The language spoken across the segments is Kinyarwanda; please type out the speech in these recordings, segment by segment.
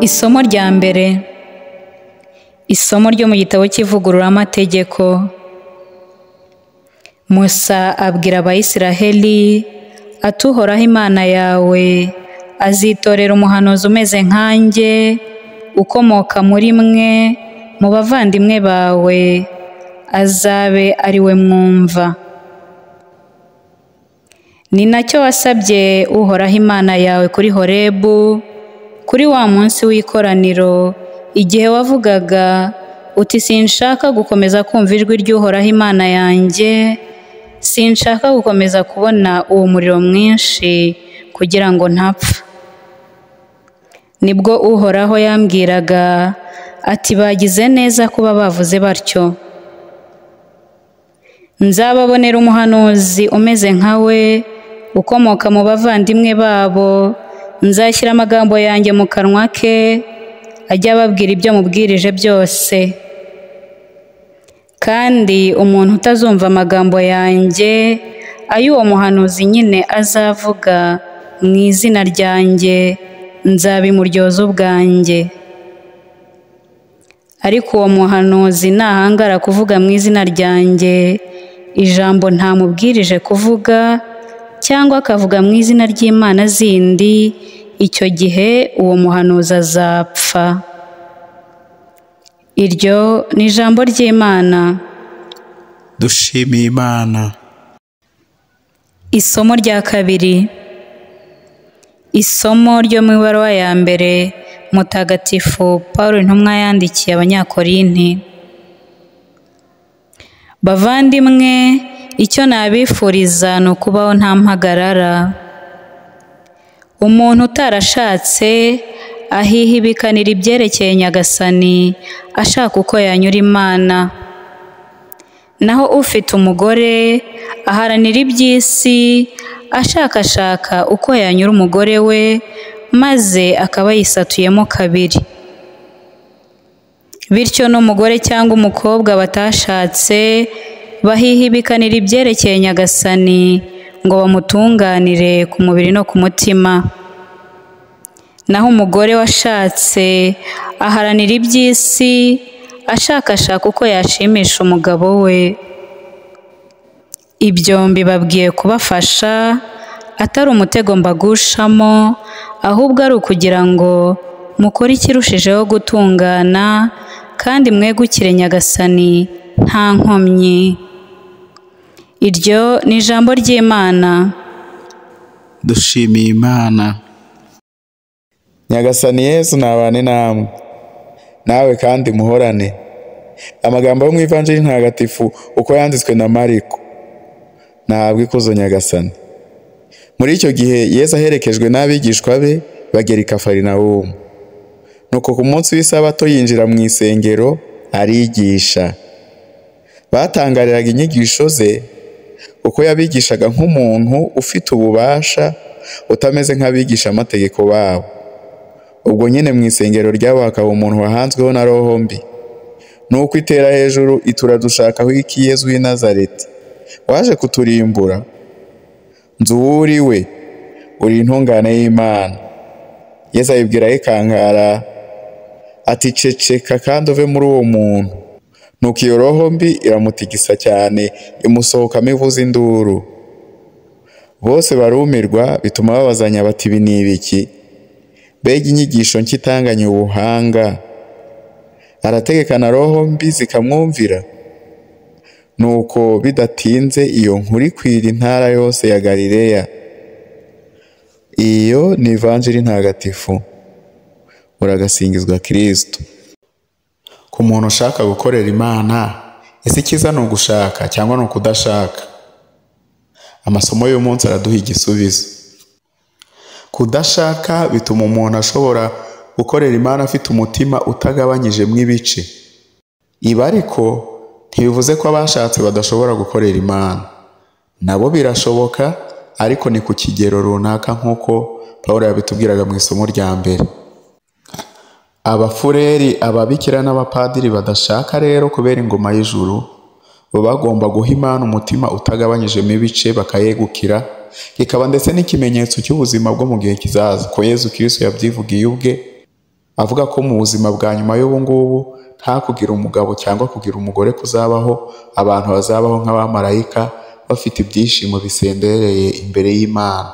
Isomo rya mbere. Isomo ryo mu gitabo cy'ivugururamategeko. Musa abwira Abayisiraheli ati uhoraho Imana yawe azitorera umuhanuzi umeze nkanjye ukomoka muri mwe mu bavandimwe bawe azabe ari we mwumva. Ni na cyo wasabye uhoraho Imana yawe kuri Horebu kuri wa munsi w'ikoraniro igihe wavugaga uti sinshaka gukomeza kumva ijwi ry'uhoraho Imana yanjye sinshaka gukomeza kubona uwo muriro mwinshi kugira ngo ntapfa. Nibwo uhoraho yambwiraga ati bagize neza kuba bavuze batyo. Nzababonera umuhanuzi umeze nka we ukomoka mu bavandimwe babo nzashyira amagambo yanjye mu kanwa ke ajya ababwira ibyo mubwirije byose. Kandi umuntu utazumva amagambo yanjye ay'uwo muhanuzi nyine azavuga mu izina ryanjye nzabimuryoza ubwanjye. Ariko uwo muhanuzi nahangara kuvuga mu izina ryanjye ijambo ntamubwirije kuvuga cyangwa akavuga mu izina ry'imana zindi icyo gihe uwo muhanuzi azapfa. Iryo ni ijambo ry'imana. Dushimiye imana. Isomo rya kabiri. Isomo ryo mu ibaruwa ya mbere mutagatifu paul intumwa yandikiye abanyakorinti. Bavandimwe icyo nabifuriza ni ukubaho nta mpagarara. Umuntu utarashatse ahihibikanira ibyerekeye nyagasani ashaka uko yanyura imana. Naho ufite umugore aharanira iby'isi ashakashaka uko yanyura umugore we maze akaba yisatuyemo kabiri. Bityo n'umugore cyangwa umukobwa batashatse bahihibikanira ibyerekeye nyagasani ngo bamutunganire ku mubiri no ku mutima. Naho umugore washatse aharanira iby'isi ashakashaka uko yashimisha umugabo we. Ibyo mbibabwiye kubafasha atari umutego mbagushamo ahubwo ari ukugira ngo mukore ikirushijeho gutungana kandi mwegukire nyagasani nta nkomyi. Iryo ni ijambo ry'imana. Dushimiye imana. Nyagasani yesu nabane namwe. Nawe kandi muhorane. Amagambo yo mu ivanjiri ntagatifu uko yanditswe na mariko. Ntabwo ikuzo nyagasani. Muri icyo gihe yesu aherekejwe n'abigishwa be bagera i kafarinawumu. Nuko ku munsi w'isabato yinjira mu isengero arigisha. Batangariraga inyigisho ze kuko yabigishaga nk'umuntu ufite ububasha utameze nk'abigisha amategeko babo ubwo nyine mu isengero ryabo hakaba umuntu wahanzweho na roho mbi. Nuko itera hejuru ituradushakaho iki yezu w'i nazareti? Waje kuturimbura? Nzu we uri intungane y'imana. Yesu ayibwira yikankara ati ceceka kandi uve muri uwo muntu. Nuko iyo roho mbi iramutigisa cyane imusohokamo ivuza induru. Bose barumirwa bituma babazanya bati ibi ni ibiki? Mbega inyigisho nshya itanganye ubuhanga. Arategekana roho mbi zikamwumvira. Nuko bidatinze iyo nkuru ikwira intara yose ya galileya. Iyo ni ivanjiri ntagatifu. Uragasingizwa kirisito ku muntu ushaka gukorera imana ese icyiza ni ugushaka cyangwa ni ukudashaka? Amasomo y'umunsi araduha igisubizo. Kudashaka bituma umuntu ashobora gukorera imana afite umutima utagabanyijemo ibice. Ibi ariko ntibivuze ko abashatse badashobora gukorera imana. Nabo birashoboka ariko ni ku kigero runaka nk'uko paul yabitubwiraga mu isomo rya mbere. Abafureri ababikira n'abapadiri badashaka rero kubera ingoma y'ijuru baba bagomba guha imana umutima utagabanyijemo ibice bakayegukira kikaba ndetse n'ikimenyetso cy'ubuzima bwo mu gihe kizaza. Ko yezu kirisitu yabyivugiye ubwe avuga ko mu buzima bwa nyuma y'ubu ngubu nta kugira umugabo cyangwa kugira umugore kuzabaho abantu bazabaho nk'abamarayika bafite ibyishimo bisendereye imbere y'imana.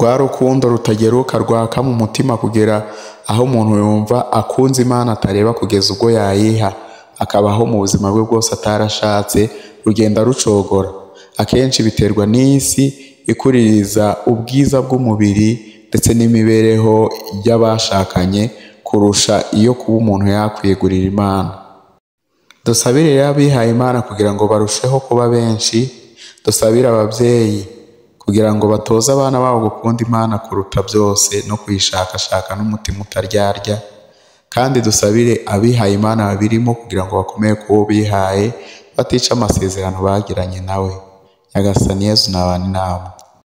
Rwa rukundo rutageruka rwaka mu mutima kugera aho umuntu yumva akunze imana atareba kugeza ubwo yayiha akabaho mu buzima bwe bwose atarashatse rugenda rucogora. Akenshi biterwa n'isi ikuririza ubwiza bw'umubiri ndetse n'imibereho y'abashakanye kurusha iyo kuba umuntu yakwiyegurira imana. Dusabire rero abihaye imana kugira ngo barusheho kuba benshi dusabire ababyeyi kugira ngo batoze abana babo gukunda imana kuruta byose no kuyishakashaka n'umutima utaryarya kandi dusabire abihaye imana babirimo kugira ngo bakomeye kuwo bihaye batica amasezerano bagiranye nawe nyagasani yezu inama